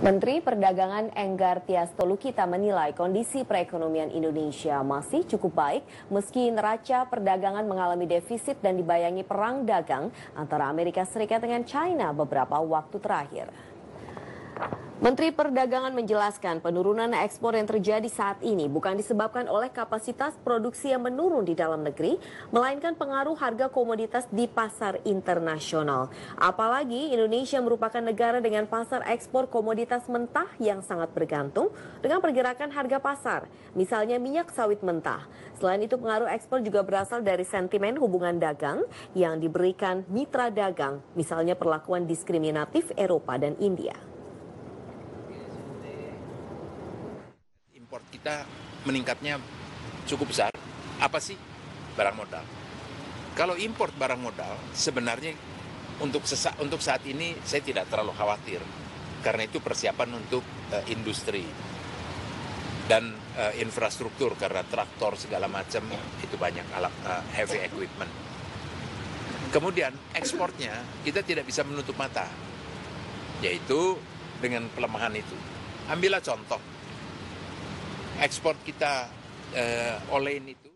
Menteri Perdagangan Enggar Tias Tolukita menilai kondisi perekonomian Indonesia masih cukup baik meski neraca perdagangan mengalami defisit dan dibayangi perang dagang antara Amerika Serikat dengan China beberapa waktu terakhir. Menteri Perdagangan menjelaskan penurunan ekspor yang terjadi saat ini bukan disebabkan oleh kapasitas produksi yang menurun di dalam negeri, melainkan pengaruh harga komoditas di pasar internasional. Apalagi Indonesia merupakan negara dengan pasar ekspor komoditas mentah yang sangat bergantung dengan pergerakan harga pasar, misalnya minyak sawit mentah. Selain itu pengaruh ekspor juga berasal dari sentimen hubungan dagang yang diberikan mitra dagang, misalnya perlakuan diskriminatif Eropa dan India. Import kita meningkatnya cukup besar. Apa sih? Barang modal. Kalau import barang modal, sebenarnya untuk sesa, untuk saat ini saya tidak terlalu khawatir. Karena itu persiapan untuk uh, industri dan uh, infrastruktur karena traktor segala macam itu banyak alat uh, heavy equipment. Kemudian ekspornya kita tidak bisa menutup mata, yaitu dengan pelemahan itu. Ambillah contoh ekspor kita olein itu